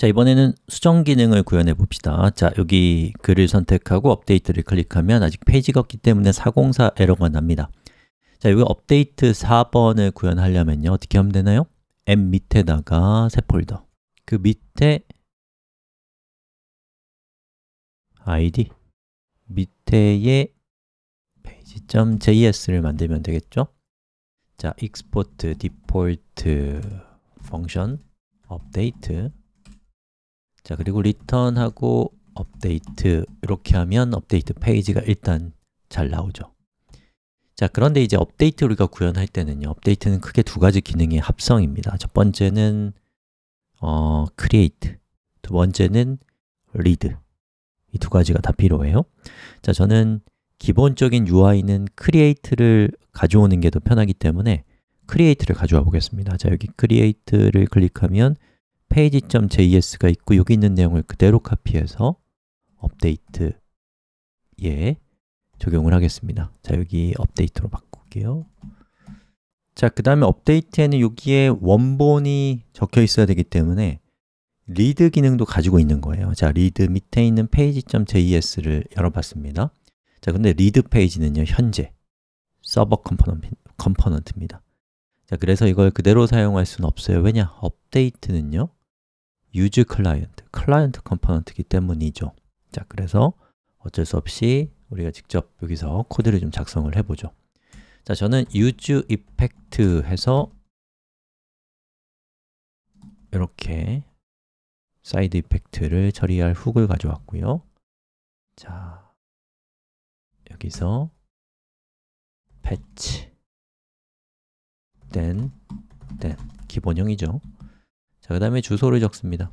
자, 이번에는 수정 기능을 구현해 봅시다. 자, 여기 글을 선택하고 업데이트를 클릭하면 아직 페이지가 없기 때문에 404 에러가 납니다. 자, 여기 업데이트 4번을 구현하려면요. 어떻게 하면 되나요? M 밑에다가 새 폴더. 그 밑에 id 밑에에 page.js를 만들면 되겠죠? 자, export default function update 자, 그리고 return하고 update 이렇게 하면 업데이트 페이지가 일단 잘 나오죠. 자, 그런데 이제 업데이트 우리가 구현할 때는요 업데이트는 크게 두 가지 기능의 합성입니다. 첫 번째는 어, create 두 번째는 read. 이 두 가지가 다 필요해요. 자, 저는 기본적인 UI는 create를 가져오는 게 더 편하기 때문에 create를 가져와 보겠습니다. 자, 여기 create를 클릭하면 page.js가 있고 여기 있는 내용을 그대로 카피해서 업데이트에 적용을 하겠습니다. 자, 여기 업데이트로 바꿀게요. 자, 그 다음에 업데이트에는 여기에 원본이 적혀 있어야 되기 때문에 read 기능도 가지고 있는 거예요. 자, read 밑에 있는 page.js를 열어봤습니다. 자, 근데 read 페이지는요, 현재 서버 component 입니다. 자, 그래서 이걸 그대로 사용할 수는 없어요. 왜냐? 업데이트는요 use client, 클라이언트 component이기 때문이죠. 자, 그래서 어쩔 수 없이 우리가 직접 여기서 코드를 좀 작성을 해보죠. 자, 저는 use effect 해서 이렇게 side effect를 처리할 hook을 가져왔고요. 자, 여기서 패치. then, then 기본형이죠 자, 그 다음에 주소를 적습니다.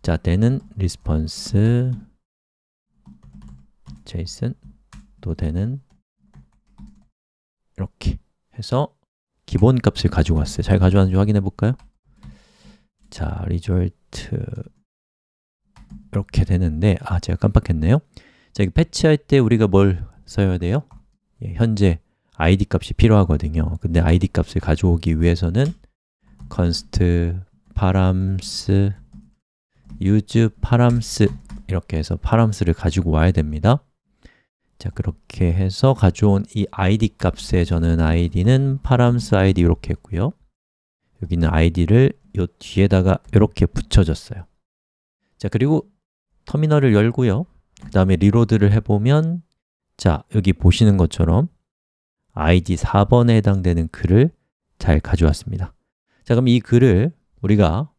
자, then은 response. json 또 then은 이렇게 해서 기본 값을 가지고 왔어요. 잘 가져왔는지 확인해 볼까요? 자, result. 이렇게 되는데 아, 제가 깜빡했네요. 자, 패치할 때 우리가 뭘 써야 돼요? 예, 현재 id 값이 필요하거든요. 근데 id 값을 가져오기 위해서는 const params use params 이렇게 해서 params 를 가지고 와야 됩니다. 자, 그렇게 해서 가져온 이 id 값에 저는 id는 params id 이렇게 했고요. 여기는 id를 요 뒤에다가 이렇게 붙여줬어요. 자, 그리고 터미널을 열고요. 그 다음에 reload를 해보면 자, 여기 보시는 것처럼 id 4번에 해당되는 글을 잘 가져왔습니다. 자, 그럼 이 글을 우리가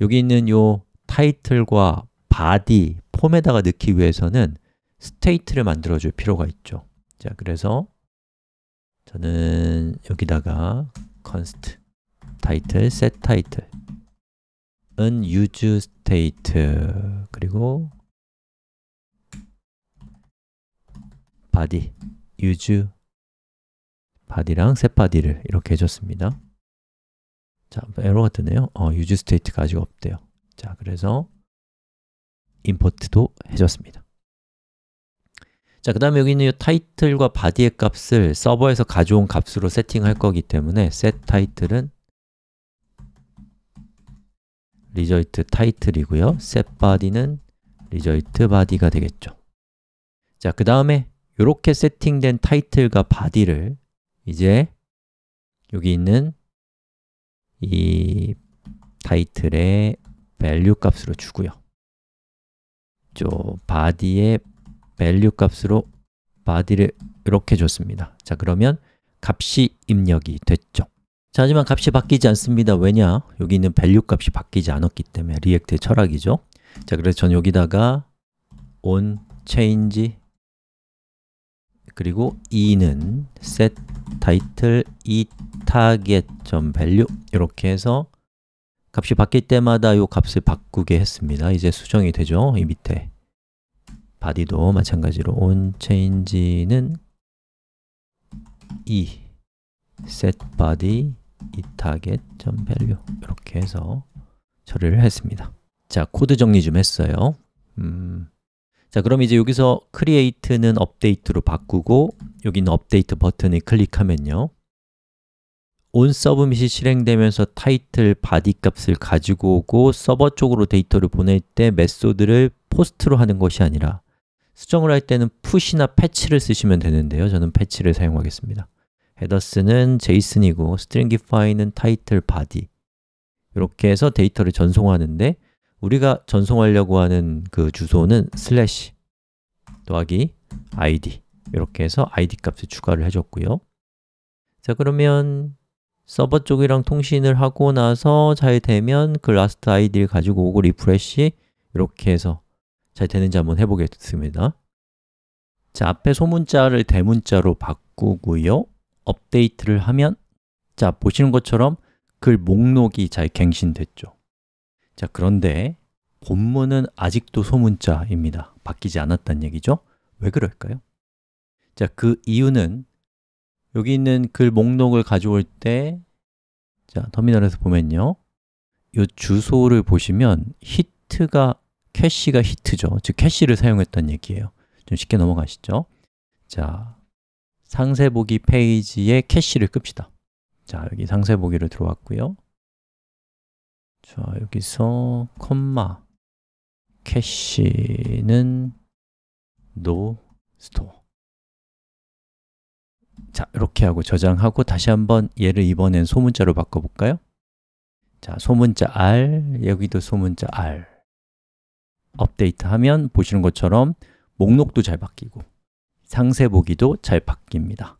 여기 있는 요 타이틀과 body, 폼에다가 넣기 위해서는 스테이트를 만들어 줄 필요가 있죠. 자, 그래서 저는 여기다가 const title, set title 은 use state 그리고 body, use body랑 set body를 이렇게 해줬습니다. 자, 에러가 뜨네요. 어, use state가 아직 없대요. 자, 그래서 import도 해줬습니다. 자, 그 다음에 여기 있는 이 타이틀과 body의 값을 서버에서 가져온 값으로 세팅할 거기 때문에 set title은 result title이고요. set body는 result body가 되겠죠. 자, 그 다음에 이렇게 세팅된 타이틀과 body를 이제 여기 있는 이 타이틀의 value 값으로 주고요. 저 body의 value 값으로 body를 이렇게 줬습니다. 자, 그러면 값이 입력이 됐죠. 자, 하지만 값이 바뀌지 않습니다. 왜냐? 여기 있는 value 값이 바뀌지 않았기 때문에 React의 철학이죠. 자, 그래서 전 여기다가 on change 그리고 e는 set title e target.value 이렇게 해서 값이 바뀔 때마다 이 값을 바꾸게 했습니다. 이제 수정이 되죠, 이 밑에. body도 마찬가지로 on change는 e. set body e target.value 이렇게 해서 처리를 했습니다. 자, 코드 정리 좀 했어요. 음, 자, 그럼 이제 여기서 create는 업데이트로 바꾸고 여기 있는 업데이트 버튼을 클릭하면요. on 서브밋이 실행되면서 타이틀 body 값을 가지고 오고 서버 쪽으로 데이터를 보낼 때 method를 post로 하는 것이 아니라 수정을 할 때는 put이나 patch를 쓰시면 되는데요. 저는 patch를 사용하겠습니다. headers는 JSON이고 stringify는 타이틀 body. 이렇게 해서 데이터를 전송하는데 우리가 전송하려고 하는 그 주소는 슬래시 더하기 id. 이렇게 해서 id 값을 추가를 해줬고요. 자 그러면 서버 쪽이랑 통신을 하고 나서 잘 되면 그 last id를 가지고 오고 refresh 이렇게 해서 잘 되는지 한번 해보겠습니다. 자, 앞에 소문자를 대문자로 바꾸고요. 업데이트를 하면 자, 보시는 것처럼 글 목록이 잘 갱신됐죠 자, 그런데 본문은 아직도 소문자입니다. 바뀌지 않았다는 얘기죠? 왜 그럴까요? 자, 그 이유는 여기 있는 글 목록을 가져올 때 자, 터미널에서 보면요. 이 주소를 보시면 히트가 캐시가 히트죠. 즉 캐시를 사용했던 얘기예요. 좀 쉽게 넘어가시죠? 자, 상세 보기 페이지에 캐시를 끕시다. 자, 여기 상세 보기로 들어왔고요 자, 여기서 콤마. 캐시는 no store 자, 이렇게 하고 저장하고 다시 한번 얘를 이번엔 소문자로 바꿔볼까요? 자, 소문자 R, 여기도 소문자 R. 업데이트 하면 보시는 것처럼 목록도 잘 바뀌고 상세 보기도 잘 바뀝니다